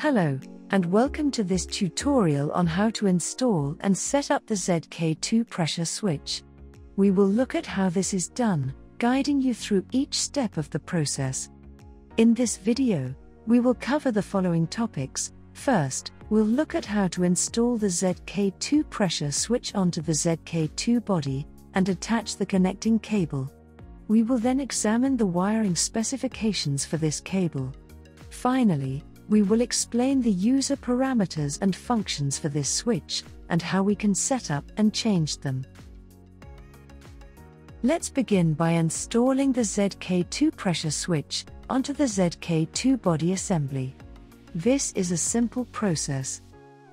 Hello, and welcome to this tutorial on how to install and set up the ZK2 pressure switch. We will look at how this is done, guiding you through each step of the process. In this video, we will cover the following topics. First, we'll look at how to install the ZK2 pressure switch onto the ZK2 body and attach the connecting cable. We will then examine the wiring specifications for this cable. Finally, we will explain the user parameters and functions for this switch, and how we can set up and change them. Let's begin by installing the ZK2 pressure switch onto the ZK2 body assembly. This is a simple process.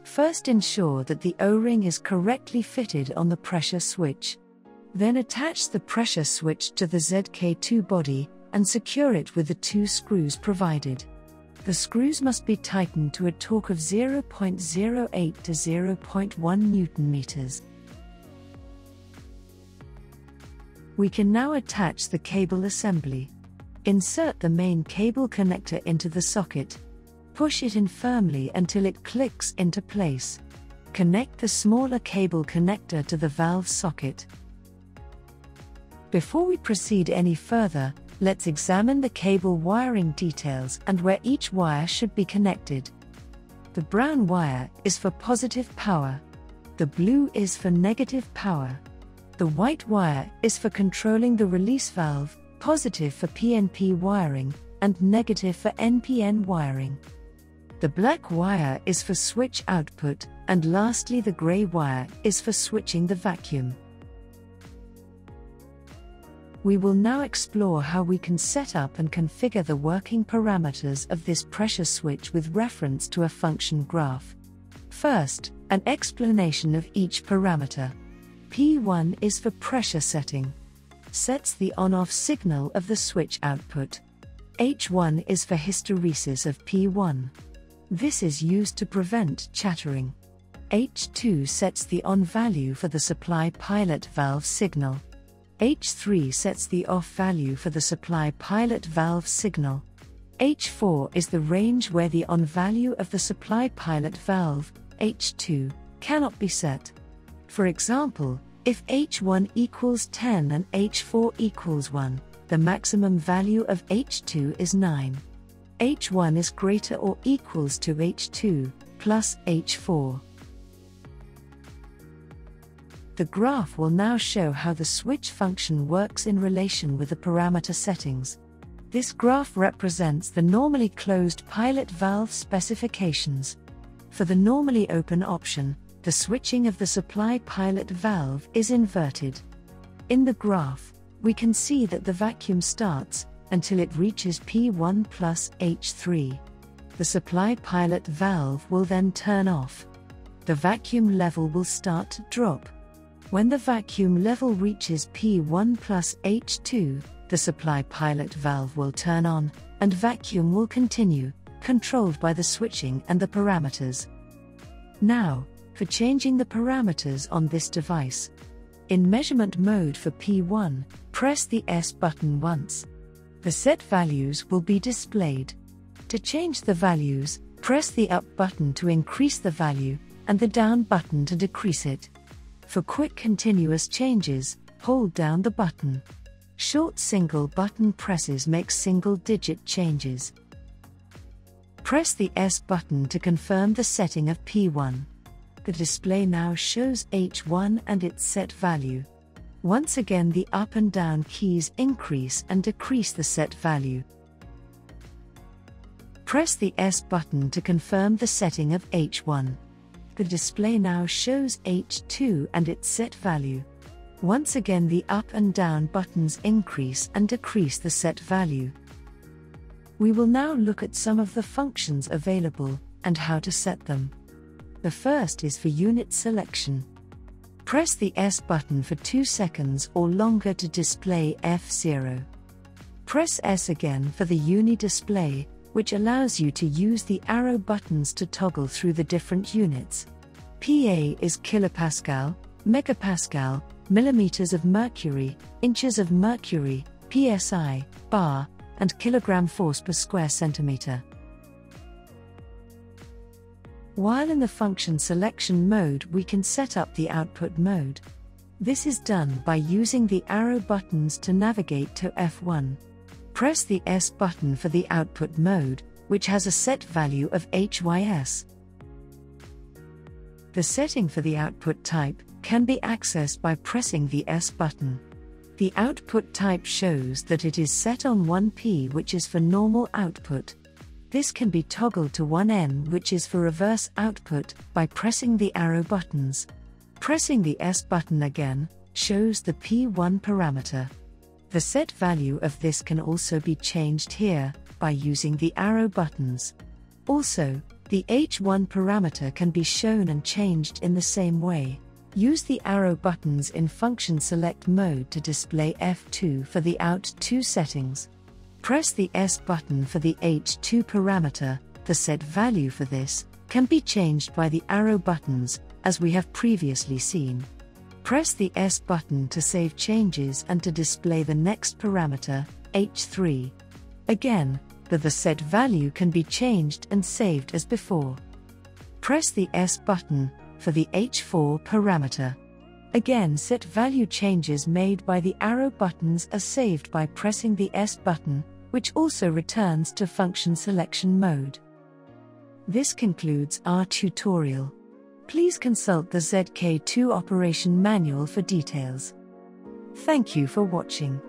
First ensure that the O-ring is correctly fitted on the pressure switch. Then attach the pressure switch to the ZK2 body and secure it with the two screws provided. The screws must be tightened to a torque of 0.08 to 0.1 newton meters. We can now attach the cable assembly. Insert the main cable connector into the socket. Push it in firmly until it clicks into place. Connect the smaller cable connector to the valve socket. Before we proceed any further, let's examine the cable wiring details and where each wire should be connected. The brown wire is for positive power. The blue is for negative power. The white wire is for controlling the release valve, positive for PNP wiring, and negative for NPN wiring. The black wire is for switch output, and lastly, the gray wire is for switching the vacuum. We will now explore how we can set up and configure the working parameters of this pressure switch with reference to a function graph. First, an explanation of each parameter. P1 is for pressure setting. Sets the on-off signal of the switch output. H1 is for hysteresis of P1. This is used to prevent chattering. H2 sets the on value for the supply pilot valve signal. H3 sets the off value for the supply pilot valve signal. H4 is the range where the on value of the supply pilot valve, H2, cannot be set. For example, if H1 equals 10 and H4 equals 1, the maximum value of H2 is 9. H1 is greater or equals to H2 plus H4. The graph will now show how the switch function works in relation with the parameter settings. This graph represents the normally closed pilot valve specifications. For the normally open option, the switching of the supply pilot valve is inverted. In the graph, we can see that the vacuum starts until it reaches P1 plus H3. The supply pilot valve will then turn off. The vacuum level will start to drop. When the vacuum level reaches P1 plus H2, the supply pilot valve will turn on, and vacuum will continue, controlled by the switching and the parameters. Now, for changing the parameters on this device. In measurement mode for P1, press the S button once. The set values will be displayed. To change the values, press the up button to increase the value, and the down button to decrease it. For quick continuous changes, hold down the button. Short single button presses make single digit changes. Press the S button to confirm the setting of P1. The display now shows H1 and its set value. Once again, the up and down keys increase and decrease the set value. Press the S button to confirm the setting of H1 the display now shows H2 and its set value. Once again, the up and down buttons increase and decrease the set value. We will now look at some of the functions available and how to set them. The first is for unit selection. Press the S button for 2 seconds or longer to display F0. Press S again for the uni display, which allows you to use the arrow buttons to toggle through the different units. PA is kilopascal, megapascal, millimeters of mercury, inches of mercury, psi, bar, and kilogram force per square centimeter. While in the function selection mode, we can set up the output mode. This is done by using the arrow buttons to navigate to F1. Press the S button for the output mode, which has a set value of HYS. The setting for the output type can be accessed by pressing the S button. The output type shows that it is set on 1P, which is for normal output. This can be toggled to 1N, which is for reverse output, by pressing the arrow buttons. Pressing the S button again shows the P1 parameter. The set value of this can also be changed here by using the arrow buttons. Also, the H1 parameter can be shown and changed in the same way. Use the arrow buttons in function select mode to display F2 for the out2 settings. Press the S button for the H2 parameter, the set value for this can be changed by the arrow buttons, as we have previously seen. Press the S button to save changes and to display the next parameter, H3. Again, the, the set value can be changed and saved as before. Press the S button for the H4 parameter. Again, set value changes made by the arrow buttons are saved by pressing the S button, which also returns to function selection mode. This concludes our tutorial. Please consult the ZK2 operation manual for details. Thank you for watching.